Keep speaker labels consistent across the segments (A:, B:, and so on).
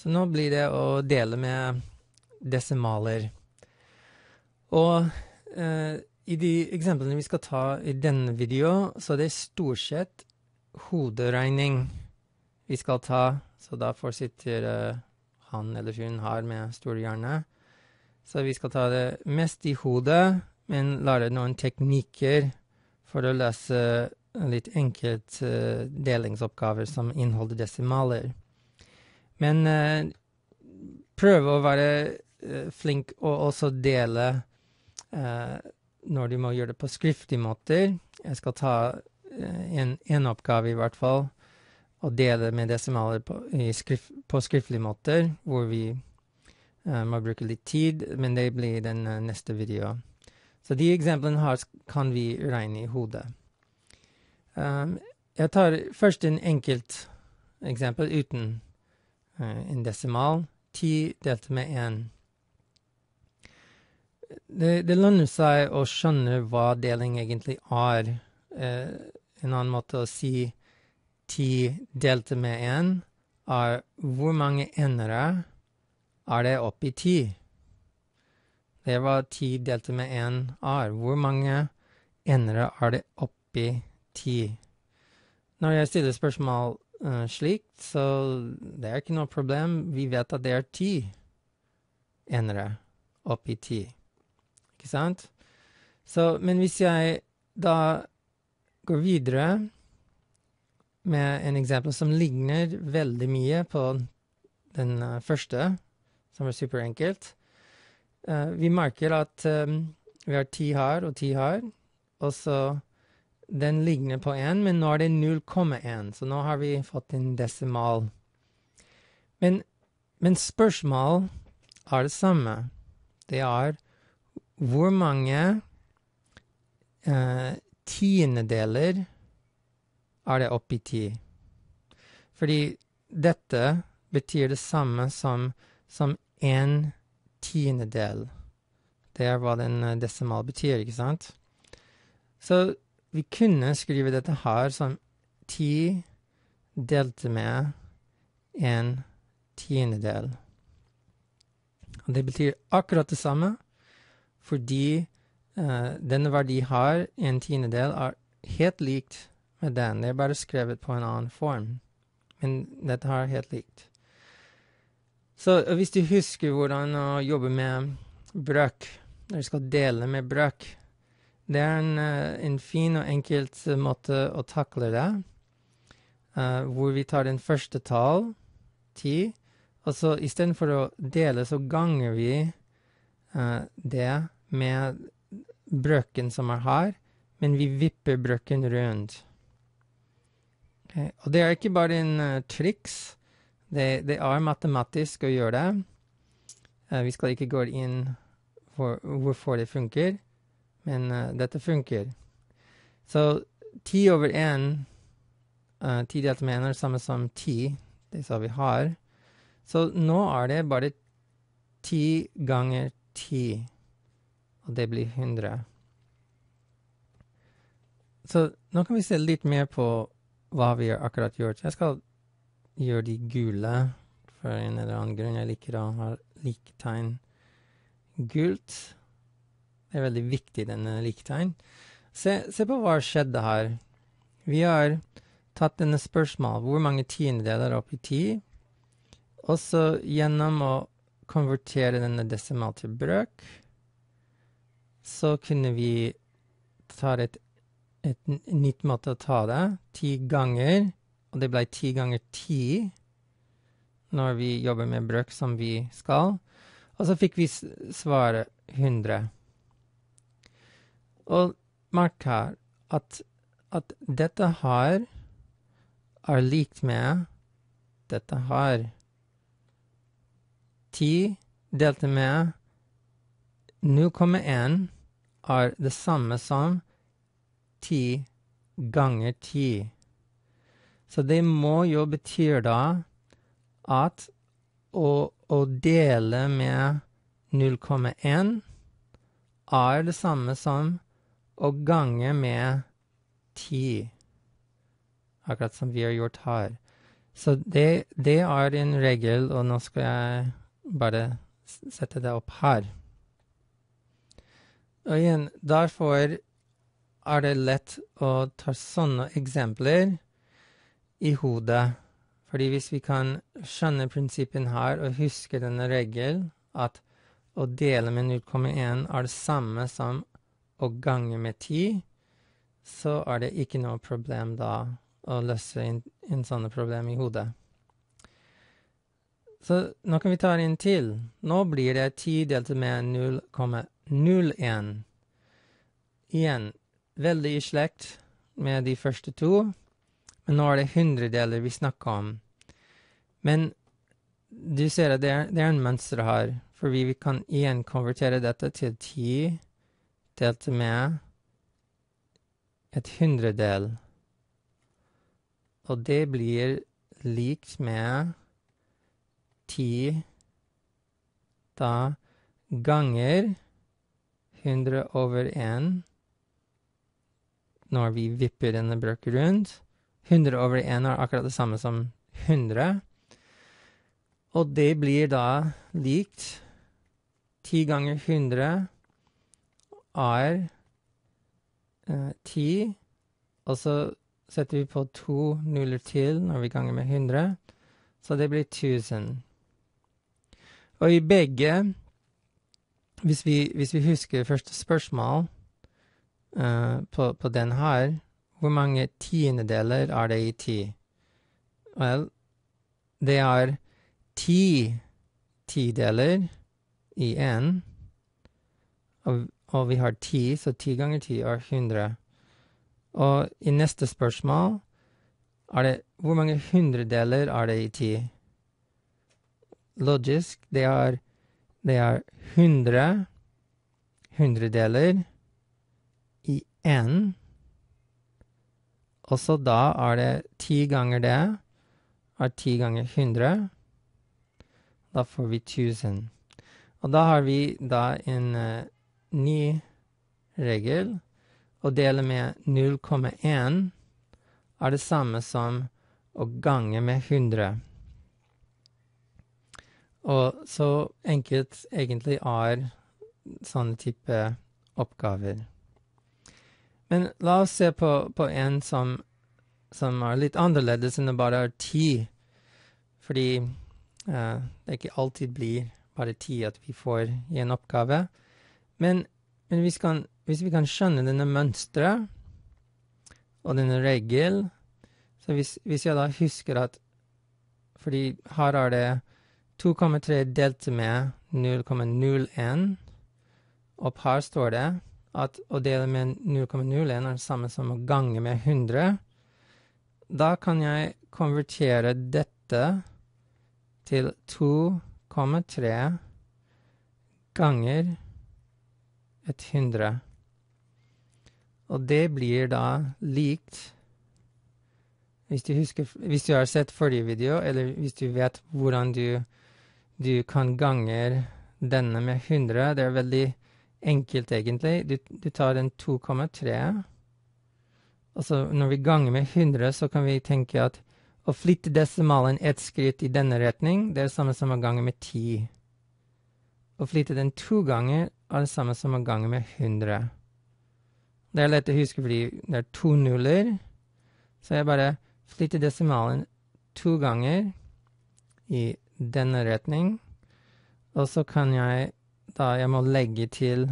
A: Så nå blir det å dele med desimaler. Og eh, i de eksemplene vi skal ta i denne video, så er det stort sett hoderegning vi skal ta. Så derfor sitter eh, han eller hun her med store hjerne. Så vi skal ta det mest i hodet, men lære noen teknikker for å løse litt enkelt uh, delingsoppgaver som inneholder desimaler. Men uh, prøve å være uh, flink og også dele når du må gjøre det på skriftlige måter. Jeg skal ta en, en oppgave, i hvert fall, og dele med desimaler på, skrift, på skriftlige måter, hvor vi må bruke litt tid, men det blir den neste videoen. Så de eksemplene her kan vi regne i hodet. Um, jeg tar først en enkelt eksempel uten en desimal. Ti delt med én. Det, det, lønner seg å skjønne hva deling egentlig er. Eh, en annen måte å si ti delt med én er hvor mange enere er det oppi ti? Det er hva ti delt med én er. Hvor mange enere er det oppi ti? Når jeg stiller spørsmål slikt, så det er ikke noe problem. Vi vet at det er ti enere oppi ti. Ikke sant? Så, men hvis jeg da går videre med en eksempel som ligner veldig mye på den uh, første, som er superenkelt uh, Vi merker at um, vi har ti her og ti her, og så den ligner på 1, men nå er det 0,1, så nå har vi fått en desimal. Men, men spørsmål er det samme. Det er hvor mange eh, tiendedeler er det oppi ti? Fordi dette betyr det samme som, som en tiendedel. Det er hva den eh, desimal betyr, ikke sant? Så vi kunne skrive dette her som ti delte med en tiendedel. Og det betyr akkurat det samme, fordi uh, denne verdi her, en tiendedel, er helt likt med den. Det er bare skrevet på en annen form. Men dette her er helt likt. Så hvis du husker hvordan å jobbe med brøk, når du skal dele med brøk det er en, eh, en, fin og enkelt eh, måte å takle det, uh, hvor vi tar den første tall, ti, og så istedenfor å dele, så ganger vi uh, det med brøken som er her, men vi vipper brøken rundt. Okay. Og det er ikke bare en uh, triks, det, det, er matematisk å gjøre det. vi skal ikke gå inn for hvorfor det funker. Men uh, dette funker. Så ti over én, uh, ti delt med én er det samme som ti, det sa vi har. Så nå er det bare ti ganger ti, og det blir 100. Så nå kan vi se litt mer på hva vi har akkurat gjort. Jeg skal gjøre de gule for en eller annen grunn. Jeg liker å ha liktegn gult. Det er veldig viktig, denne liketegn. Se, se, på hva skjedde her. Vi har tatt denne spørsmålet hvor mange tiendedeler opp oppi ti, og så gjennom å konvertere denne desimal til brøk, så kunne vi ta et, et nytt måte å ta det. Ti ganger, og det ble ti ganger ti når vi jobber med brøk som vi skal. Og så fikk vi svaret 100. Og merk her at, at dette her er likt med dette her. Ti delte med 0,1 er det samme som ti ganger ti. Så det må jo bety da at å, å dele med 0,1 er det samme som og gange med ti, akkurat som vi har gjort her. Så det, det er en regel, og nå skal jeg bare sette det opp her. Og igjen, derfor er det lett å ta sånne eksempler i hodet. Fordi hvis vi kan skjønne prinsippen her og huske denne regelen, at å dele med 0,1 er det samme som å gange med 10, så er det ikke noe problem da å løse inn, inn sånne problemer i hodet. Så nå kan vi ta det inn til. Nå blir det 10 delt med 0,01. Igjen veldig i slekt med de første to, men nå er det hundredeler vi snakker om. Men du ser at det er, det er en mønster her, for vi kan igjen konvertere dette til 10 delt med et hundredel. Og det blir likt med ti da ganger 100 over 1 når vi vipper denne brøken rundt. 100 over 1 er akkurat det samme som 100. Og det blir da likt 10 ganger 100 er ti, 10. Og så setter vi på to nuller til når vi ganger med 100. Så det blir 1000. Og i begge Hvis vi, hvis vi husker første spørsmål uh, på, på den her Hvor mange tiendedeler er det i ti? Vel, det er ti tideler i én. Og, vi har ti, så ti ganger ti er hundre. Og i neste spørsmål er det hvor mange hundredeler er det i ti? Logisk, det er det er hundre hundredeler i én. Og så da er det ti ganger det er ti ganger hundre. Da får vi tusen. Og da har vi da en uh, ny regel. Å dele med 0,1 er det samme som å gange med 100. Og så enkelt egentlig er sånne type oppgaver. Men la oss se på, på en som, som, er litt annerledes enn det bare er ti. Fordi eh, det ikke alltid blir bare ti at vi får i en oppgave. Men, men hvis, kan, hvis, vi kan skjønne denne mønsteret og denne regel Så hvis, hvis, jeg da husker at Fordi her er det 2,3 delt med 0,01, og her står det at å dele med 0,01 er det samme som å gange med 100. Da kan jeg konvertere dette til 2,3 ganger 100. Og det blir da likt hvis du, husker, hvis du har sett forrige video, eller hvis du vet hvordan du, du kan ganger denne med 100 Det er veldig enkelt, egentlig. Du, du tar en 2,3. Og når vi ganger med 100, så kan vi tenke at å flytte desimalen ett skritt i denne retning, det er det samme som å gange med 10. Å flytte den to ganger er det samme som å gange med 100. Det er lett å huske fordi det er to nuller, så jeg bare flytter desimalen to ganger i denne retning, og så kan jeg da jeg må legge til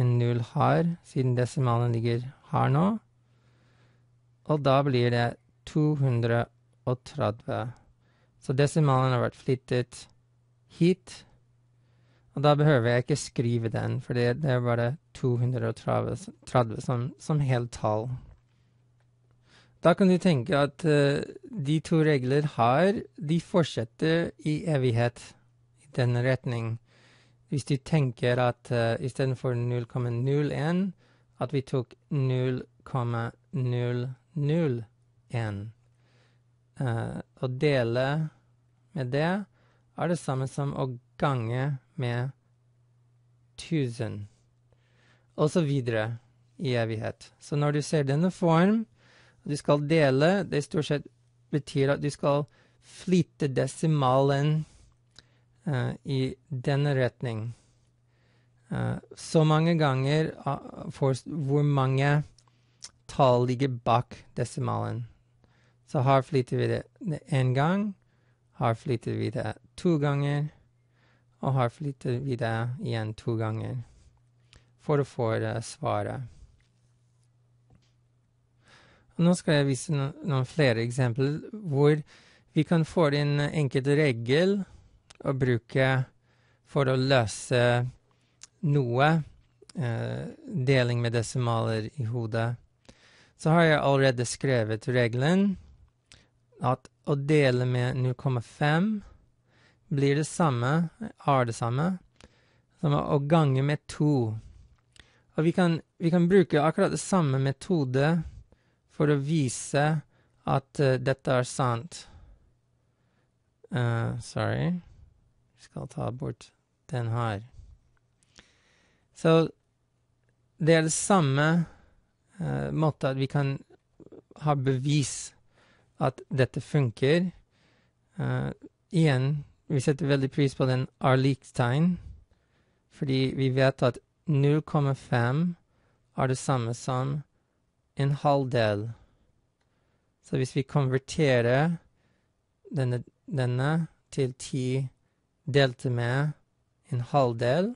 A: en null her, siden desimalen ligger her nå. Og da blir det 230. Så desimalen har vært flyttet hit. Og da behøver jeg ikke skrive den, for det, er bare 230 som, som heltall. Da kan du tenke at uh, de to regler her, de fortsetter i evighet i denne retning. Hvis du tenker at uh, istedenfor 0,01 at vi tok 0,001 uh, Å dele med det er det samme som å gange med 1000, og så videre i evighet. Så når du ser denne form, du skal dele, det stort sett betyr at du skal flytte desimalen uh, i denne retning. Uh, så mange ganger uh, for hvor mange tall ligger bak desimalen. Så her flytter vi det én gang, her flytter vi det to ganger, og her flytter vi det igjen to ganger for å få svaret. Nå skal jeg vise no noen flere eksempler hvor vi kan få inn enkelte regel å bruke for å løse noe eh, deling med desimaler i hodet. Så har jeg allerede skrevet regelen at å dele med 0,5 blir det samme, er det samme, som å gange med to. Og vi kan, vi kan bruke akkurat det samme metode for å vise at uh, dette er sant. Uh, sorry. Vi skal ta bort den her. Så det er det samme uh, måte at vi kan ha bevis at dette funker. Uh, igjen, vi setter veldig pris på den er lik-tegn, fordi vi vet at 0,5 er det samme som en halvdel. Så hvis vi konverterer denne, denne til 10 delte med en halvdel,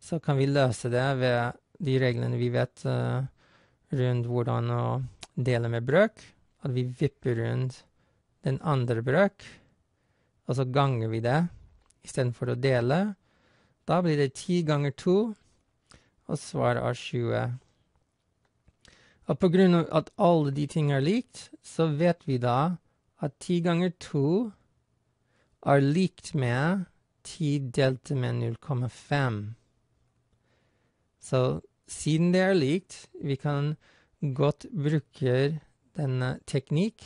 A: så kan vi løse det ved de reglene vi vet uh, rundt hvordan å dele med brøk. At vi vipper rundt den andre brøk, og så ganger vi det istedenfor å dele. Da blir det 10 ganger 2, og svaret er 20. Og på grunn av at alle de tingene er likt, så vet vi da at 10 ganger 2 er likt med 10 delt med 0,5. Så siden det er likt, vi kan godt bruke denne teknikk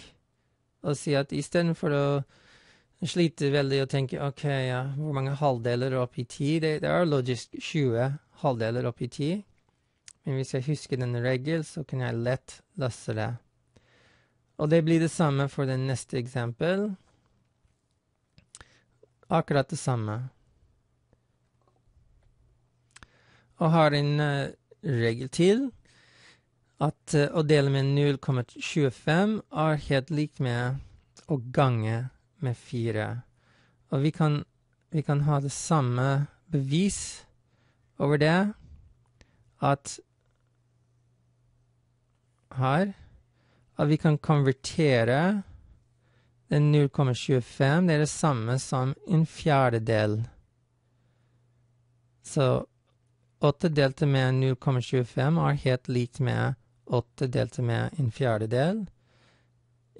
A: og si at istedenfor å slite veldig å tenke OK, ja, hvor mange halvdeler oppi ti? Det, det er logisk 20 halvdeler oppi ti. Men hvis jeg husker den regel, så kan jeg lett løse det. Og det blir det samme for det neste eksempel. Akkurat det samme. Og har en uh, regel til. At uh, å dele med 0,25 er helt likt med å gange med fire. Og vi kan, vi kan ha det samme bevis over det. At her at vi kan konvertere den 0,25 Det er det samme som en fjerdedel. Så 8 delt med 0,25 er helt likt med 8 delt med en fjerdedel.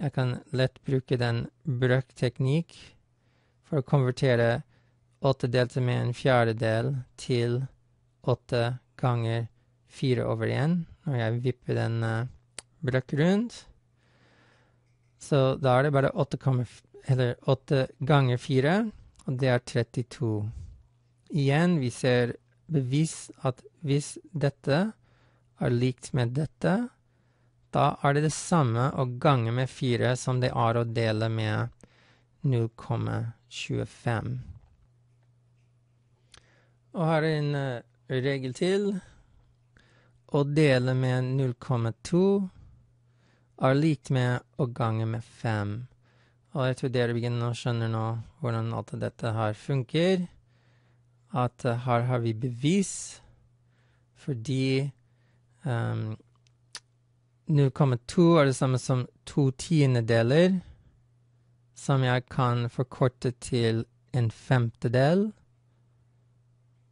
A: Jeg kan lett bruke den brøkteknikk for å konvertere 8 delte med en fjerdedel til 8 ganger 4 over én når jeg vipper den uh, bløkk rundt. Så da er det bare 8, ganger 4, og det er 32. Igjen, vi ser bevis at hvis dette er likt med dette, da er det det samme å gange med 4 som det er å dele med 0,25. Og her er en uh, regel til. Å dele med 0,2 er likt med å gange med 5. Og jeg tror dere begynner å skjønne nå hvordan alt dette her funker. At uh, her har vi bevis fordi um, 0,2 er det samme som to tiendedeler, som jeg kan forkorte til en femtedel.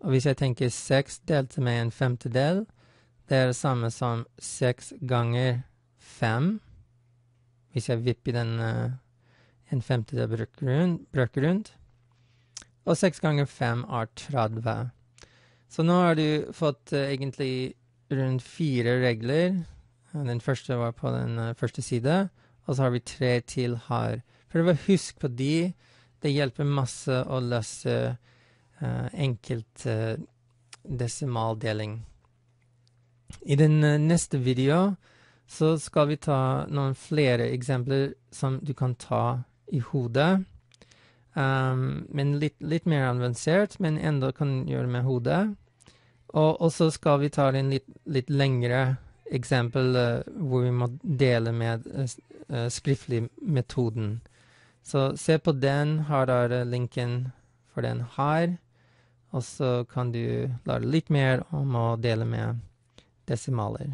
A: Og hvis jeg tenker seks delte med en femtedel, det er det samme som seks ganger fem. Hvis jeg vipper den uh, en femtedel brøk rundt. Og seks ganger fem er 30. Så nå har du fått uh, egentlig rundt fire regler. Den første var på den uh, første side, og så har vi tre til her. Prøv å huske på de. Det hjelper masse å løse uh, enkelt uh, desimaldeling. I den neste video så skal vi ta noen flere eksempler som du kan ta i hodet. Um, men litt, litt mer avansert, men enda kan gjøre med hodet. Og så skal vi ta en litt, litt lengre eksempel uh, hvor vi må dele med uh, uh, skriftlig metoden. Så se på den, her er linken for den her. Og så kan du lære litt mer om å dele med desimaler.